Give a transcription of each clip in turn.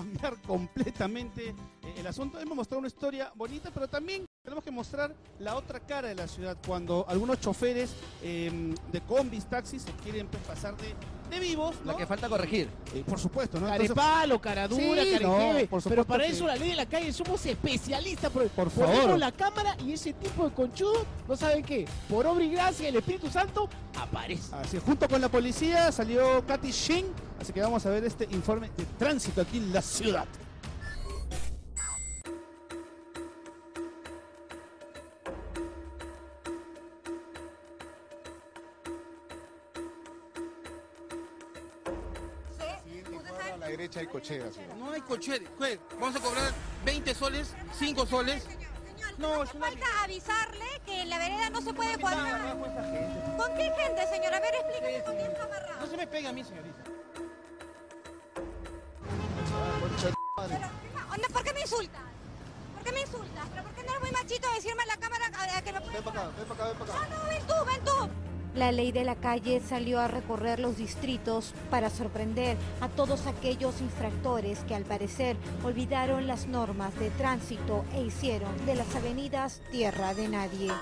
cambiar completamente eh, el asunto. Hemos mostrado una historia bonita, pero también tenemos que mostrar la otra cara de la ciudad, cuando algunos choferes eh, de combis, taxis, se quieren pues, pasar de, de vivos. ¿no? La que falta corregir. Eh, por supuesto, ¿no? Entonces, Carepalo, cara dura, Sí, no, Pero para que- eso la ley de la calle somos especialistas. Por, Por ponemos favor. la cámara y ese tipo de conchudo, ¿no saben qué? Por obra y gracia del Espíritu Santo, aparece. Así, junto con la policía salió Katy Shin, así que vamos a ver este informe de tránsito aquí en la ciudad. Derecha hay cochera, señor. No hay coche. ¿qué? Vamos a cobrar 20 soles, 5 soles. No, falta avisarle que en la vereda no se puede cuadrar. ¿Con qué gente, señor? A ver, explíqueme con quién está amarrado. No se me pegue a mí, señorita. Pero, ¿qué ma- ¿Por qué me insultas? ¿Por qué me insultas? ¿Pero por qué no eres muy machito de decirme en la cámara a- a que me Ven para acá, ven para acá, ven para acá. No, no, ven tú, ven tú. La ley de la calle salió a recorrer los distritos para sorprender a todos aquellos infractores que al parecer olvidaron las normas de tránsito e hicieron de las avenidas tierra de nadie.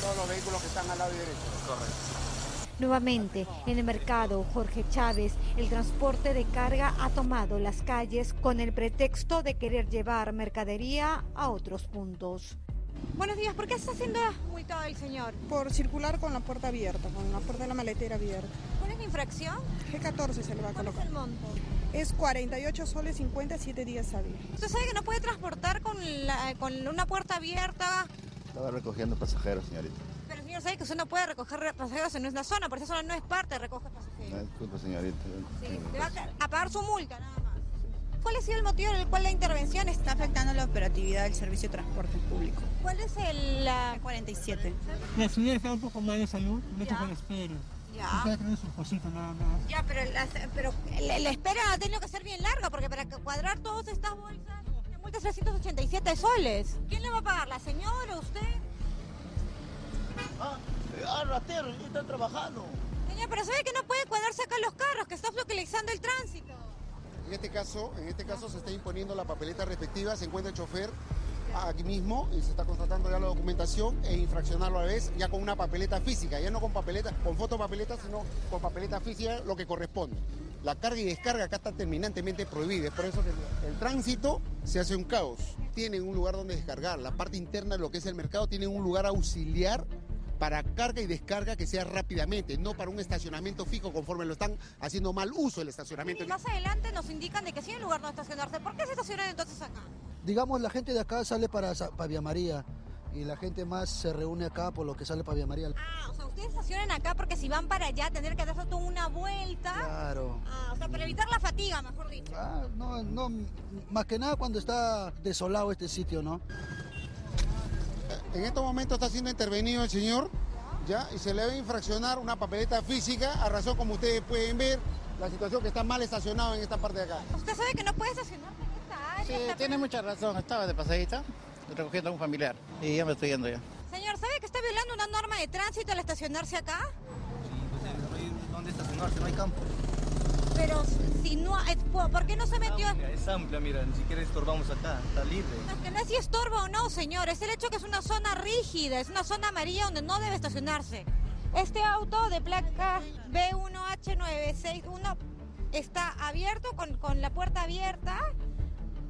Todos los vehículos que están al lado derecho. Nuevamente, en el mercado Jorge Chávez, el transporte de carga ha tomado las calles con el pretexto de querer llevar mercadería a otros puntos. Buenos días, ¿por qué está haciendo multado el señor? Por circular con la puerta abierta, con la puerta de la maletera abierta. ¿Cuál es la infracción? G14 se le va a ¿Cuál es colocar. el monto? Es 48 soles 57 días hábiles. Usted sabe que no puede transportar con, la- con una puerta abierta, Estaba recogiendo pasajeros, señorita. Señor sabe que usted no puede recoger pasajeros en una zona, porque esa zona no es parte de recoger No, pasajeros. disculpe, señorita. Sí, le va a, pagar su multa nada más. ¿Cuál ha sido el motivo en el cual la intervención está Está afectando la operatividad del servicio de transporte público. ¿Cuál es el, la... 47. La señora está un poco mal de salud, no Ya. con espero. Ya. Puede tener sus cositas nada más. Ya, pero, la, pero la, la espera ha tenido que ser bien larga, porque para cuadrar todas estas bolsas, la multa es 387 soles. ¿Quién le va a pagar? ¿La señora, usted? Ah, ratero, están trabajando. Señor, pero sabe que no puede cuadrarse acá los carros, que está bloquealizando el tránsito. En este caso, en este caso se está imponiendo la papeleta respectiva, se encuentra el chofer aquí mismo y se está constatando ya la documentación e infraccionarlo a la vez ya con una papeleta física, ya no con papeleta, con fotopapeleta, sino con papeleta física lo que corresponde. La carga y descarga acá está terminantemente prohibida, es por eso que el, el tránsito se hace un caos. Tienen un lugar donde descargar, la parte interna de lo que es el mercado tiene un lugar auxiliar para carga y descarga que sea rápidamente, no para un estacionamiento fijo conforme lo están haciendo mal uso del estacionamiento. Y más adelante nos indican de que sí hay lugar donde estacionarse. ¿Por qué se estacionan entonces acá? Digamos, la gente de acá sale para, para Villa María y la gente más se reúne acá por lo que sale para Villa María. Ah, o sea, ustedes estacionan acá porque si van para allá tendrán que darse toda una vuelta. Claro. Ah, o sea, para evitar la fatiga, mejor dicho. Ah, no, no, más que nada cuando está desolado este sitio, ¿no? En estos momentos está siendo intervenido el señor, ¿ya? Y se le debe infraccionar una papeleta física a razón, como ustedes pueden ver, la situación que está mal estacionado en esta parte de acá. Usted sabe que no puede estacionarse en esta área. Sí, tiene mucha razón. Estaba de pasadita recogiendo a un familiar y ya me estoy yendo ya. Señor, ¿sabe que está violando una norma de tránsito al estacionarse acá? ¿Dónde estacionarse? No hay campo. Pero si no, eh, ¿por qué no se metió? Es amplia, mira, ni siquiera estorbamos acá, está libre. No, que no es si estorbo o no, señor. Es el hecho que es una zona rígida, es una zona amarilla donde no debe estacionarse. Este auto de placa B1H961 está abierto, con, con la puerta abierta,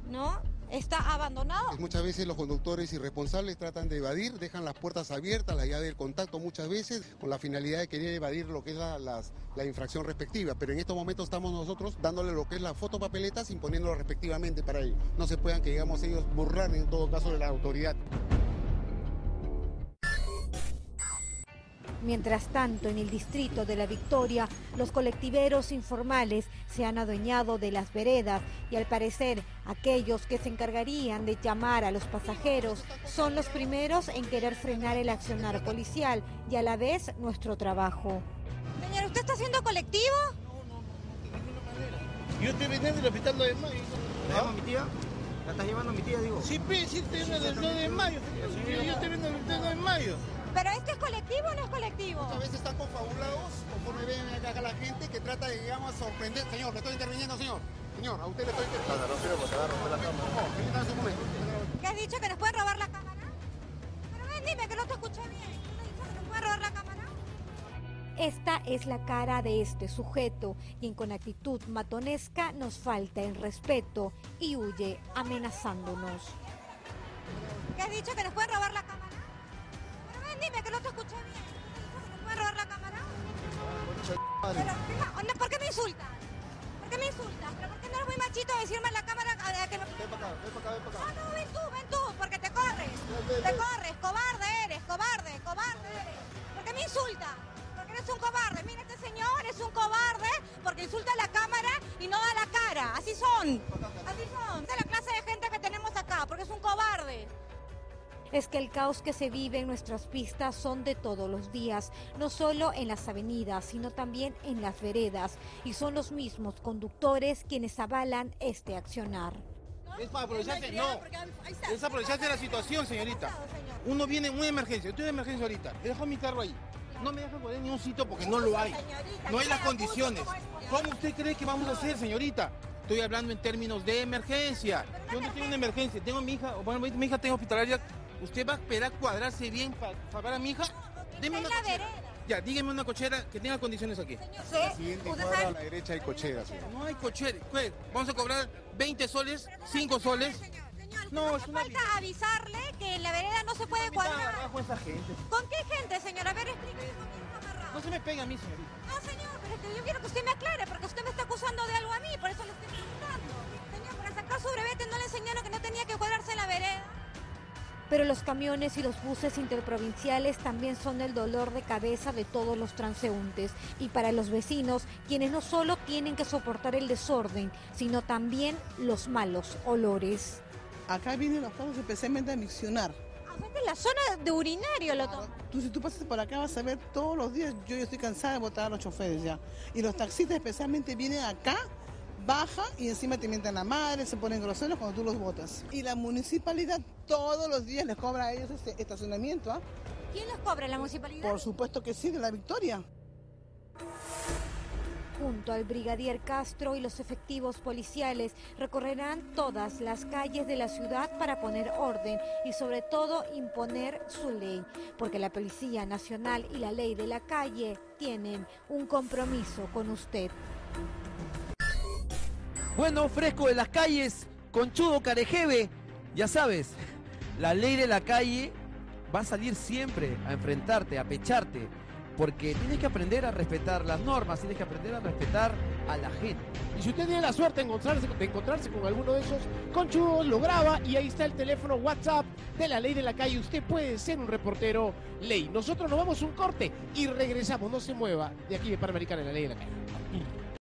¿no? Está abandonado. Muchas veces los conductores irresponsables tratan de evadir, dejan las puertas abiertas, la llave del contacto muchas veces, con la finalidad de querer evadir lo que es la, las- la infracción respectiva. Pero en estos momentos estamos nosotros dándole lo que es la fotopapeletas, imponiéndolo respectivamente para ellos. No se puedan que, digamos, ellos burlar en todo caso de la autoridad. Mientras tanto, en el distrito de La Victoria, los colectiveros informales se han adueñado de las veredas y al parecer aquellos que se encargarían de llamar a los pasajeros son los primeros en querer frenar el accionar policial y a la vez nuestro trabajo. Señor, ¿usted está haciendo colectivo? Yo estoy vendiendo el hospital 2 de mayo. ¿La mi tía? ¿La estás llevando a mi tía, digo? Sí, sí, estoy vendiendo el 2 de mayo. Yo, yo estoy vendiendo el hospital 2 de mayo. Pero este es colectivo o no es colectivo. Muchas veces están confabulados conforme ven acá a la gente que trata de, digamos, sorprender. Señor, le estoy interviniendo, señor. Señor, a usted le estoy interviniendo. No, no, no, porque va a romper la cámara. No, permítame un momento. ¿Qué has dicho? ¿Que nos pueden robar la cámara? Pero ven, dime que no te escuché bien. ¿Tú has dicho que nos pueden robar la cámara? Esta es la cara de este sujeto, quien con actitud matonesca nos falta el respeto y huye amenazándonos. ¿Qué has dicho? ¿Que nos pueden robar la cámara? No te escuché bien. ¿Tú has dicho que nos pueden robar la cámara? Pero, ¿qué ma- ¿Por qué me insultas? ¿Por qué me insultas? ¿Pero por qué no eres muy machito de decirme en la cámara a- a que no... Ven para acá, ven para acá, ven para acá. No, no, ven tú, ven tú, porque te corres. Te corres, cobarde eres, cobarde, cobarde eres. ¿Por qué me insultas? Porque eres un cobarde. Mira, este señor es un cobarde porque insulta a la cámara y no a la cara. Así son. Así son. Es que el caos que se vive en nuestras pistas son de todos los días, no solo en las avenidas, sino también en las veredas, y son los mismos conductores quienes avalan este accionar. Es para aprovecharse, no. Es aprovecharse de la situación, señorita. Uno viene en una emergencia, yo estoy en emergencia ahorita, he dejado mi carro ahí. No me dejan poner ni un sitio porque no lo hay. No hay las condiciones. ¿Cómo usted cree que vamos a hacer, señorita? Estoy hablando en términos de emergencia. Yo no tengo una emergencia, tengo a mi hija, bueno, mi hija tengo hospitalaria. ¿Usted va a esperar cuadrarse bien para salvar a mi hija? Deme una la cochera. vereda. Ya, dígame una cochera que tenga condiciones aquí. La siguiente cuadra a la derecha hay cochera, señor. No hay cochera. ¿Qué? Vamos a cobrar 20 soles, 5 soles. No, es una Falta avisarle que en la vereda no se puede cuadrar. abajo esa gente. ¿Con qué gente, señor? A ver, explíqueme con quién está amarrado. No se me pega a mí, señorita. No, señor, pero es que yo quiero que usted me aclare, porque usted me está acusando de algo a mí, por eso le estoy preguntando. Señor, para sacar su brevete no le enseñaron que no tenía que cuadrarse en la vereda. Pero los camiones y los buses interprovinciales también son el dolor de cabeza de todos los transeúntes y para los vecinos, quienes no solo tienen que soportar el desorden, sino también los malos olores. Acá vienen los carros especialmente a miccionar. Que en la zona de urinario lo toman. Tú si tú pasas por acá vas a ver todos los días, yo ya estoy cansada de botar a los choferes ya. Y los taxistas especialmente vienen acá, bajan y encima te mientan la madre, se ponen groseros cuando tú los botas. Y la municipalidad todos los días les cobra a ellos este estacionamiento, ¿ah? ¿Quién los cobra? ¿La municipalidad? Por supuesto que sí, de la victoria. Junto al brigadier Castro y los efectivos policiales recorrerán todas las calles de la ciudad para poner orden y sobre todo imponer su ley, porque la Policía Nacional y la ley de la calle tienen un compromiso con usted. Bueno, fresco de las calles, conchudo carejeve, ya sabes, la ley de la calle va a salir siempre a enfrentarte, a pecharte, porque tienes que aprender a respetar las normas, tienes que aprender a respetar a la gente. Y si usted tiene la suerte de encontrarse, con alguno de esos conchudos, lo graba y ahí está el teléfono WhatsApp de la ley de la calle. Usted puede ser un reportero ley. Nosotros nos vamos un corte y regresamos. No se mueva de aquí de Panamericana la ley de la calle.